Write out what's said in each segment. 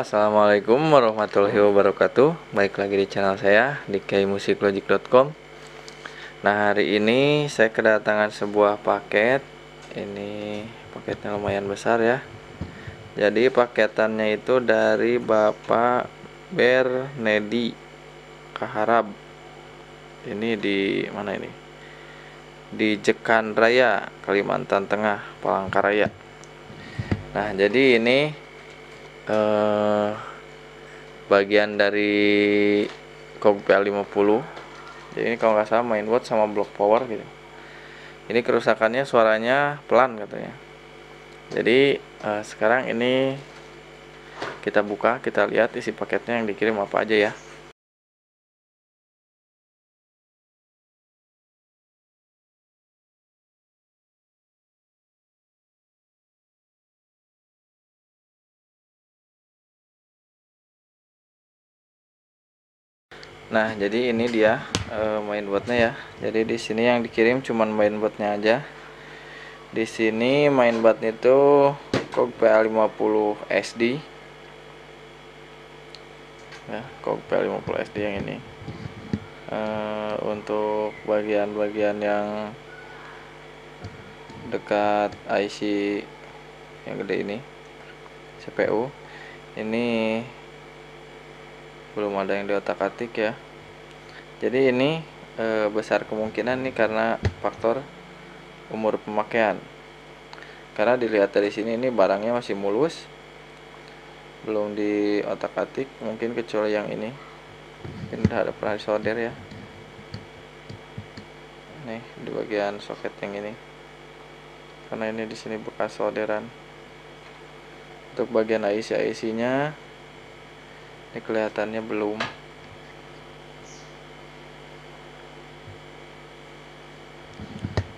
Assalamualaikum warahmatullahi wabarakatuh. Baik lagi di channel saya di kmusiclogic.com Nah hari ini saya kedatangan sebuah paket. Ini paketnya lumayan besar ya. Jadi paketannya itu dari Bapak Bernedi Kaharab. Ini di mana ini? Di Jekan Raya Kalimantan Tengah Palangkaraya. Nah jadi ini eh, bagian dari Cockpit 50 jadi ini kalau nggak salah mainboard sama block power gitu. Ini kerusakannya suaranya pelan katanya. Jadi eh, sekarang ini kita buka kita lihat isi paketnya yang dikirim apa aja ya Nah, jadi ini dia uh, mainboardnya ya. Jadi di sini yang dikirim cuma mainboardnya aja. Di sini mainboard itu Kog PA50 SD. Ya, Kog PA50 SD yang ini. Uh, untuk bagian-bagian yang dekat IC yang gede ini CPU ini belum ada yang diotak-atik ya. Jadi ini e, besar kemungkinan nih karena faktor umur pemakaian. Karena dilihat dari sini ini barangnya masih mulus belum di otak-atik mungkin kecuali yang ini. Ini udah ada pernah solder ya. Nih di bagian soket yang ini. Karena ini di sini bekas solderan untuk bagian IC IC nya ini kelihatannya belum.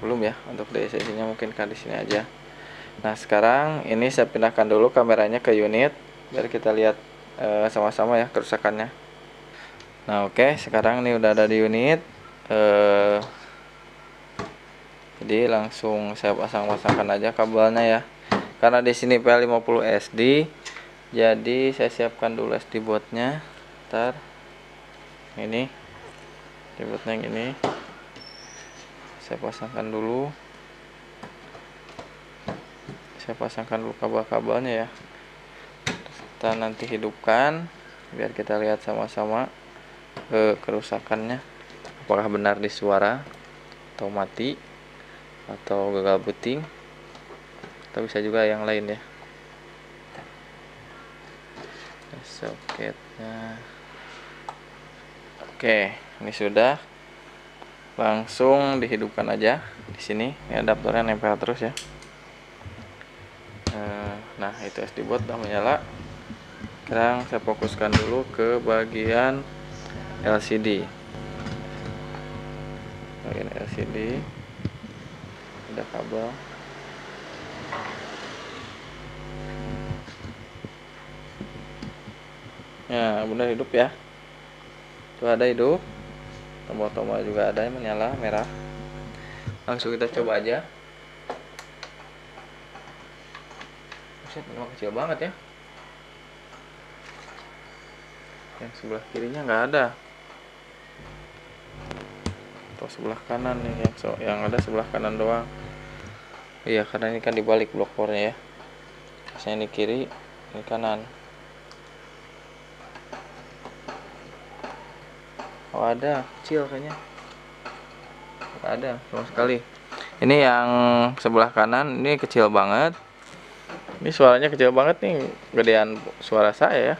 Belum ya untuk DSC nya mungkin kan di sini aja. Nah sekarang ini saya pindahkan dulu kameranya ke unit biar kita lihat eh, sama-sama uh, ya kerusakannya. Nah oke okay, sekarang ini udah ada di unit uh, jadi langsung saya pasang-pasangkan aja kabelnya ya. Karena di sini PL50 SD jadi saya siapkan dulu SD boardnya ntar ini. SD boardnya yang ini. Saya pasangkan dulu. Saya pasangkan dulu kabel-kabelnya ya. Kita nanti hidupkan biar kita lihat sama-sama ke kerusakannya. Apakah benar di suara? Atau mati? Atau gagal booting? Atau bisa juga yang lain ya soketnya. Oke ini sudah. Langsung dihidupkan aja di sini. Ini adaptornya nempel terus ya. Eh, nah itu SD board udah menyala. Sekarang saya fokuskan dulu ke bagian LCD bagian LCD ada kabel ya benar hidup ya. Itu ada hidup. Tombol-tombol juga ada yang menyala merah. Langsung kita coba aja. Buset, memang kecil banget ya. Yang sebelah kirinya nggak ada. Atau sebelah kanan nih yang so yang ada sebelah kanan doang. Iya karena ini kan dibalik blok powernya ya. Biasanya ini kiri ini kanan oh ada kecil kayaknya. Gak ada sama sekali. Ini yang sebelah kanan ini kecil banget. Ini suaranya kecil banget nih gedean suara saya ya.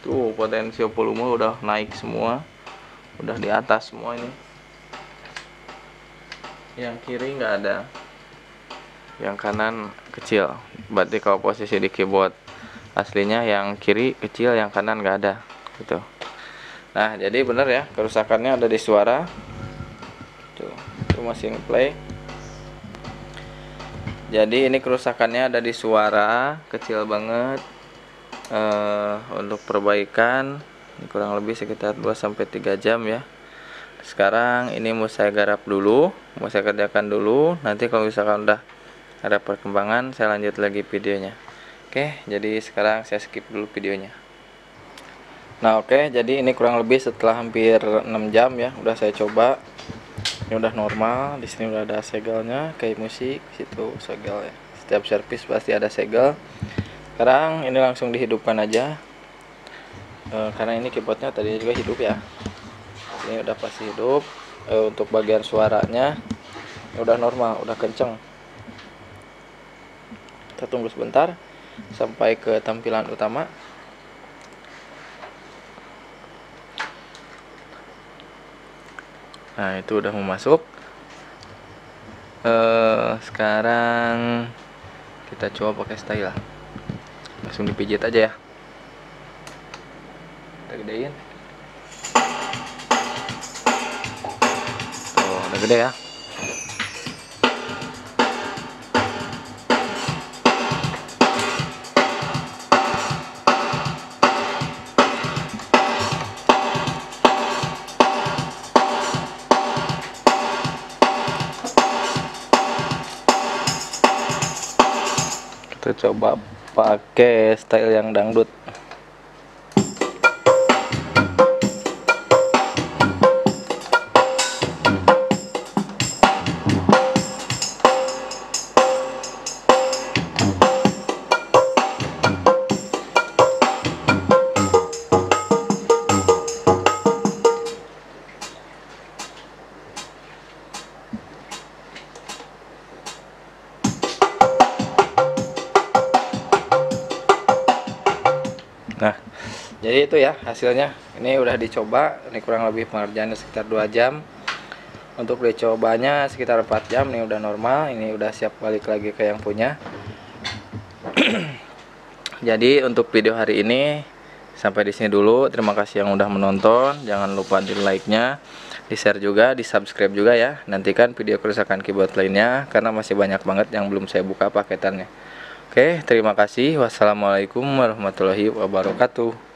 Tuh potensi volume udah naik semua. Udah di atas semua ini. Yang kiri nggak ada. Yang kanan kecil. Berarti kalau posisi di keyboard aslinya yang kiri kecil yang kanan nggak ada. Gitu nah jadi benar ya kerusakannya ada di suara. Tuh itu masih play jadi ini kerusakannya ada di suara kecil banget. Uh, untuk perbaikan kurang lebih sekitar 2-3 jam ya. Sekarang ini mau saya garap dulu mau saya kerjakan dulu. Nanti kalau misalkan udah ada perkembangan saya lanjut lagi videonya. Oke, jadi sekarang saya skip dulu videonya. Nah, oke, jadi ini kurang lebih setelah hampir 6 jam ya, udah saya coba. Ini udah normal, di sini udah ada segelnya, kayak musik, situ segel ya. Setiap servis pasti ada segel. Sekarang ini langsung dihidupkan aja. E, karena ini keyboardnya tadi juga hidup ya. Ini udah pasti hidup. E, untuk bagian suaranya udah normal, udah kenceng. Kita tunggu sebentar sampai ke tampilan utama nah itu udah mau masuk. Uh, sekarang kita coba pakai style langsung dipijit aja ya. Kita gedein. Tuh udah gede ya coba pakai style yang dangdut Nah, jadi itu ya hasilnya. Ini udah dicoba, ini kurang lebih pengerjaannya sekitar 2 jam. Untuk dicobanya sekitar 4 jam, ini udah normal, ini udah siap balik lagi ke yang punya. jadi untuk video hari ini sampai di sini dulu. Terima kasih yang udah menonton. Jangan lupa di like-nya, di share juga, di subscribe juga ya. Nantikan video kerusakan keyboard lainnya karena masih banyak banget yang belum saya buka paketannya. Oke, terima kasih. Wassalamualaikum warahmatullahi wabarakatuh.